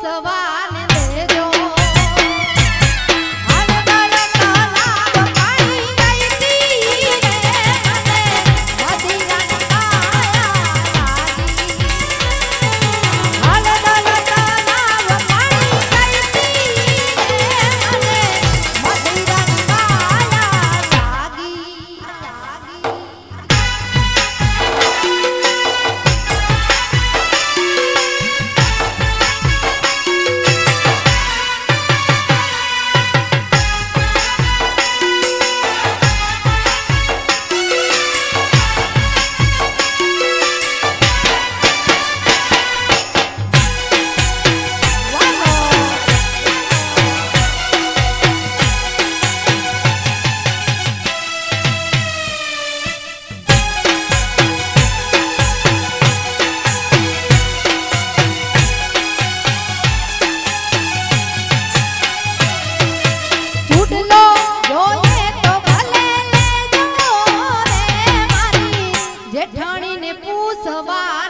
સવાર જેઠાણી ને પૂછવા